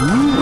Ooh.